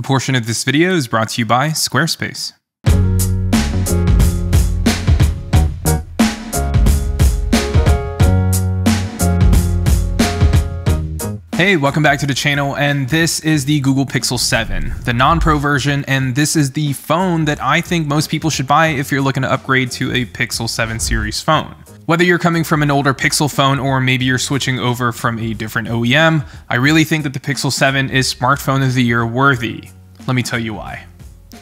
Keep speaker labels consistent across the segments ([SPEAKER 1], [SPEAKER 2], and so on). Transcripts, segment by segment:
[SPEAKER 1] A portion of this video is brought to you by Squarespace. Hey, welcome back to the channel, and this is the Google Pixel 7, the non-pro version, and this is the phone that I think most people should buy if you're looking to upgrade to a Pixel 7 series phone. Whether you're coming from an older Pixel phone or maybe you're switching over from a different OEM, I really think that the Pixel 7 is smartphone of the year worthy. Let me tell you why.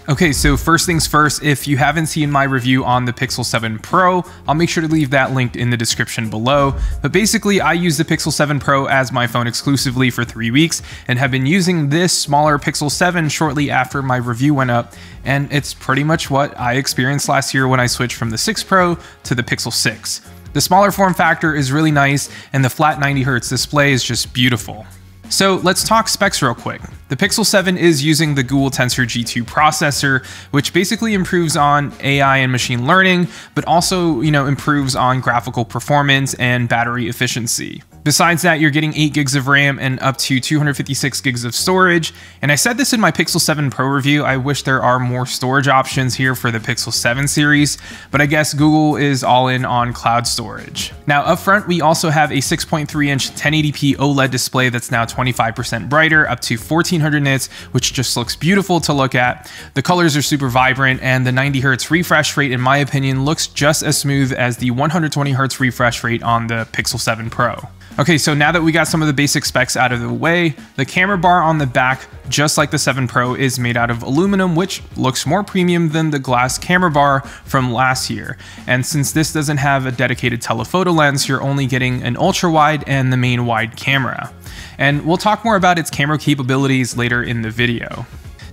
[SPEAKER 1] Okay, so first things first, if you haven't seen my review on the Pixel 7 Pro, I'll make sure to leave that linked in the description below. But basically, I use the Pixel 7 Pro as my phone exclusively for three weeks and have been using this smaller Pixel 7 shortly after my review went up, and it's pretty much what I experienced last year when I switched from the 6 Pro to the Pixel 6. The smaller form factor is really nice, and the flat 90Hz display is just beautiful. So let's talk specs real quick. The Pixel 7 is using the Google Tensor G2 processor, which basically improves on AI and machine learning, but also, you know, improves on graphical performance and battery efficiency. Besides that, you're getting 8 gigs of RAM and up to 256 gigs of storage. And I said this in my Pixel 7 Pro review, I wish there are more storage options here for the Pixel 7 series, but I guess Google is all in on cloud storage. Now up front, we also have a 6.3 inch 1080p OLED display that's now 25% brighter, up to 1400 nits, which just looks beautiful to look at. The colors are super vibrant and the 90 Hz refresh rate, in my opinion, looks just as smooth as the 120 Hz refresh rate on the Pixel 7 Pro. Okay, so now that we got some of the basic specs out of the way, the camera bar on the back, just like the 7 Pro, is made out of aluminum, which looks more premium than the glass camera bar from last year. And since this doesn't have a dedicated telephoto lens, you're only getting an ultra wide and the main wide camera. And we'll talk more about its camera capabilities later in the video.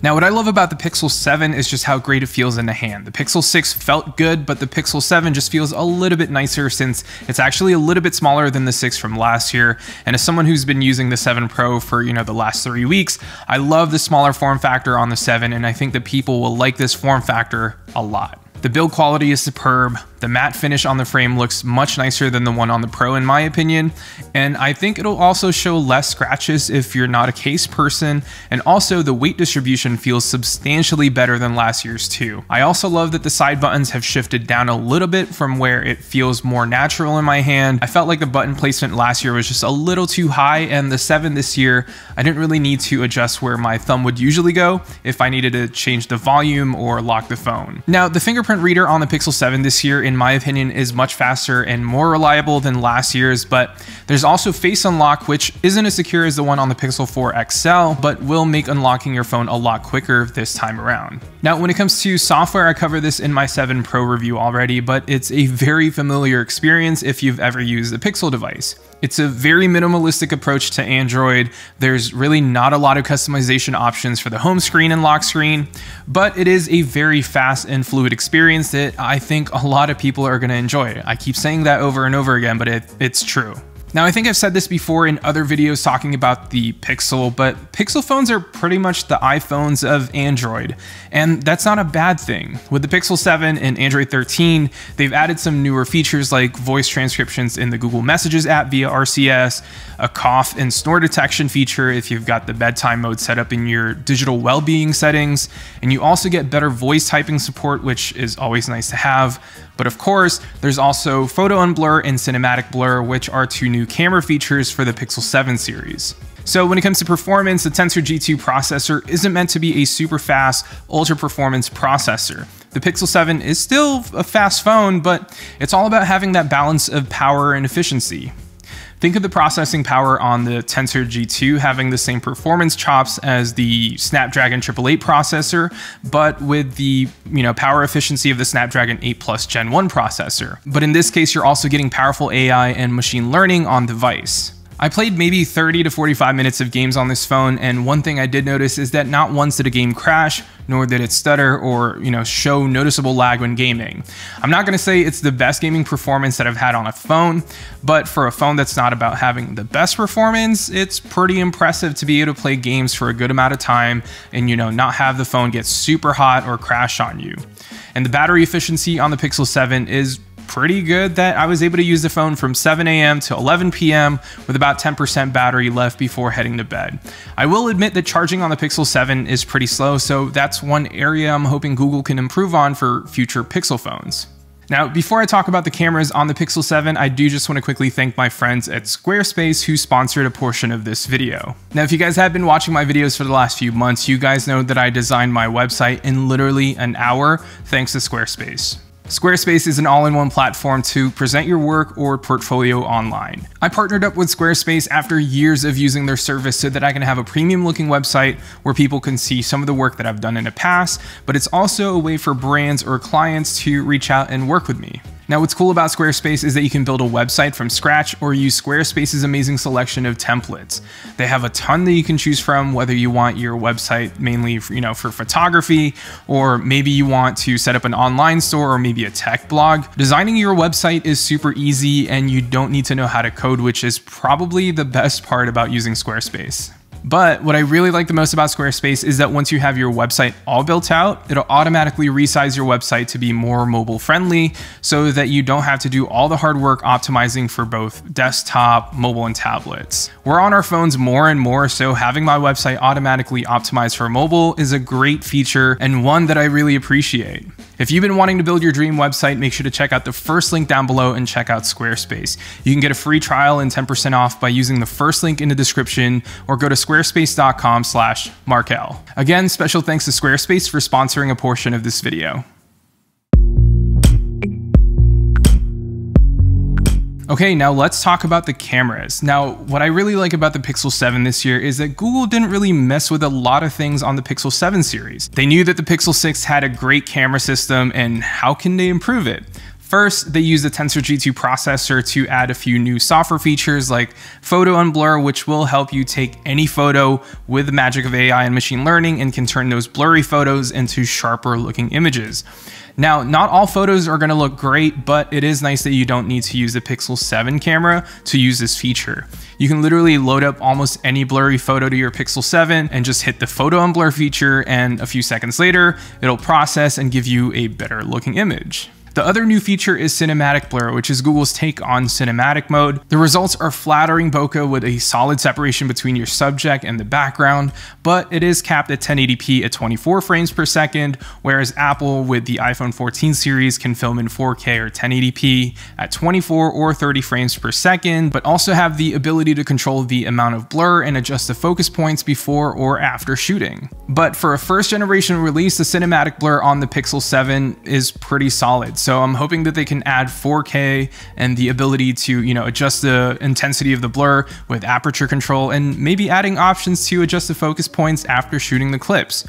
[SPEAKER 1] Now, what I love about the Pixel 7 is just how great it feels in the hand. The Pixel 6 felt good, but the Pixel 7 just feels a little bit nicer since it's actually a little bit smaller than the 6 from last year. And as someone who's been using the 7 Pro for, you know, the last three weeks, I love the smaller form factor on the 7, and I think that people will like this form factor a lot. The build quality is superb. The matte finish on the frame looks much nicer than the one on the Pro in my opinion, and I think it'll also show less scratches if you're not a case person, and also the weight distribution feels substantially better than last year's too. I also love that the side buttons have shifted down a little bit from where it feels more natural in my hand. I felt like the button placement last year was just a little too high, and the 7 this year, I didn't really need to adjust where my thumb would usually go if I needed to change the volume or lock the phone. Now, the fingerprint reader on the Pixel 7 this year in in my opinion, is much faster and more reliable than last year's, but there's also Face Unlock, which isn't as secure as the one on the Pixel 4 XL, but will make unlocking your phone a lot quicker this time around. Now, when it comes to software, I cover this in my 7 Pro review already, but it's a very familiar experience if you've ever used a Pixel device. It's a very minimalistic approach to Android. There's really not a lot of customization options for the home screen and lock screen, but it is a very fast and fluid experience that I think a lot of people are going to enjoy. I keep saying that over and over again, but it, it's true. Now, I think I've said this before in other videos talking about the Pixel, but Pixel phones are pretty much the iPhones of Android, and that's not a bad thing. With the Pixel 7 and Android 13, they've added some newer features like voice transcriptions in the Google Messages app via RCS, a cough and snore detection feature if you've got the bedtime mode set up in your digital well-being settings, and you also get better voice typing support, which is always nice to have. But of course, there's also photo unblur and cinematic blur, which are two new camera features for the Pixel 7 series. So when it comes to performance, the Tensor G2 processor isn't meant to be a super fast, ultra performance processor. The Pixel 7 is still a fast phone, but it's all about having that balance of power and efficiency. Think of the processing power on the Tensor G2 having the same performance chops as the Snapdragon 888 processor, but with the you know power efficiency of the Snapdragon 8 Plus Gen 1 processor. But in this case, you're also getting powerful AI and machine learning on device. I played maybe 30 to 45 minutes of games on this phone, and one thing I did notice is that not once did a game crash, nor did it stutter or, you know, show noticeable lag when gaming. I'm not gonna say it's the best gaming performance that I've had on a phone, but for a phone that's not about having the best performance, it's pretty impressive to be able to play games for a good amount of time and, you know, not have the phone get super hot or crash on you. And the battery efficiency on the Pixel 7 is pretty good that I was able to use the phone from 7 a.m. to 11 p.m. with about 10% battery left before heading to bed. I will admit that charging on the Pixel 7 is pretty slow, so that's one area I'm hoping Google can improve on for future Pixel phones. Now, before I talk about the cameras on the Pixel 7, I do just want to quickly thank my friends at Squarespace who sponsored a portion of this video. Now, if you guys have been watching my videos for the last few months, you guys know that I designed my website in literally an hour thanks to Squarespace. Squarespace is an all-in-one platform to present your work or portfolio online. I partnered up with Squarespace after years of using their service so that I can have a premium looking website where people can see some of the work that I've done in the past, but it's also a way for brands or clients to reach out and work with me. Now, what's cool about Squarespace is that you can build a website from scratch or use Squarespace's amazing selection of templates. They have a ton that you can choose from, whether you want your website mainly, for, you know, for photography, or maybe you want to set up an online store or maybe a tech blog. Designing your website is super easy and you don't need to know how to code, which is probably the best part about using Squarespace. But what I really like the most about Squarespace is that once you have your website all built out, it'll automatically resize your website to be more mobile friendly so that you don't have to do all the hard work optimizing for both desktop, mobile, and tablets. We're on our phones more and more, so having my website automatically optimized for mobile is a great feature and one that I really appreciate. If you've been wanting to build your dream website, make sure to check out the first link down below and check out Squarespace. You can get a free trial and 10% off by using the first link in the description or go to squarespace.com slash MARKL. Again, special thanks to Squarespace for sponsoring a portion of this video. Okay, now let's talk about the cameras. Now, what I really like about the Pixel 7 this year is that Google didn't really mess with a lot of things on the Pixel 7 series. They knew that the Pixel 6 had a great camera system and how can they improve it? First, they use the Tensor G2 processor to add a few new software features like photo unblur, which will help you take any photo with the magic of AI and machine learning and can turn those blurry photos into sharper looking images. Now, not all photos are gonna look great, but it is nice that you don't need to use the Pixel 7 camera to use this feature. You can literally load up almost any blurry photo to your Pixel 7 and just hit the photo unblur feature and a few seconds later, it'll process and give you a better looking image. The other new feature is Cinematic Blur, which is Google's take on cinematic mode. The results are flattering bokeh with a solid separation between your subject and the background, but it is capped at 1080p at 24 frames per second, whereas Apple with the iPhone 14 series can film in 4K or 1080p at 24 or 30 frames per second, but also have the ability to control the amount of blur and adjust the focus points before or after shooting. But for a first generation release, the cinematic blur on the Pixel 7 is pretty solid. So I'm hoping that they can add 4K and the ability to, you know, adjust the intensity of the blur with aperture control and maybe adding options to adjust the focus points after shooting the clips.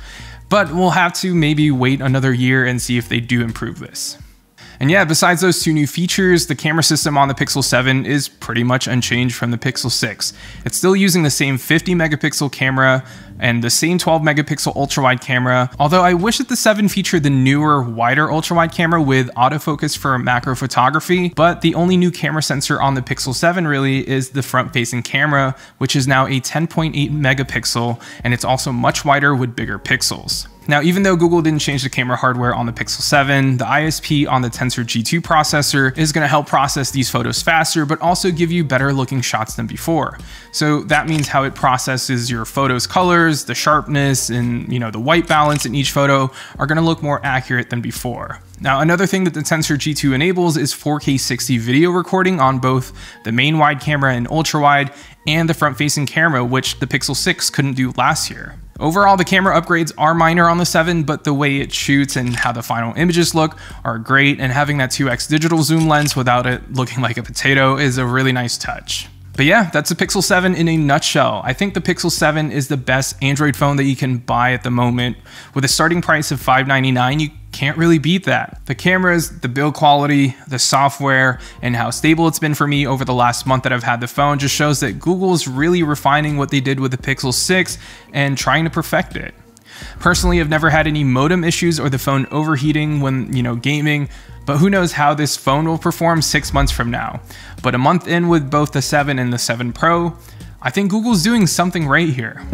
[SPEAKER 1] But we'll have to maybe wait another year and see if they do improve this. And yeah, besides those two new features, the camera system on the Pixel 7 is pretty much unchanged from the Pixel 6. It's still using the same 50 megapixel camera and the same 12 megapixel ultra wide camera, although I wish that the 7 featured the newer, wider ultra wide camera with autofocus for macro photography, but the only new camera sensor on the Pixel 7 really is the front facing camera, which is now a 10.8 megapixel, and it's also much wider with bigger pixels. Now, even though Google didn't change the camera hardware on the Pixel 7, the ISP on the Tensor G2 processor is gonna help process these photos faster, but also give you better looking shots than before. So that means how it processes your photos colors, the sharpness, and you know the white balance in each photo are gonna look more accurate than before. Now, another thing that the Tensor G2 enables is 4K 60 video recording on both the main wide camera and ultra wide and the front facing camera, which the Pixel 6 couldn't do last year. Overall, the camera upgrades are minor on the 7, but the way it shoots and how the final images look are great, and having that 2x digital zoom lens without it looking like a potato is a really nice touch. But yeah, that's the Pixel 7 in a nutshell. I think the Pixel 7 is the best Android phone that you can buy at the moment. With a starting price of 599, you can't really beat that. The cameras, the build quality, the software, and how stable it's been for me over the last month that I've had the phone just shows that Google is really refining what they did with the Pixel 6 and trying to perfect it. Personally, I've never had any modem issues or the phone overheating when, you know, gaming, but who knows how this phone will perform six months from now. But a month in with both the 7 and the 7 Pro, I think Google's doing something right here.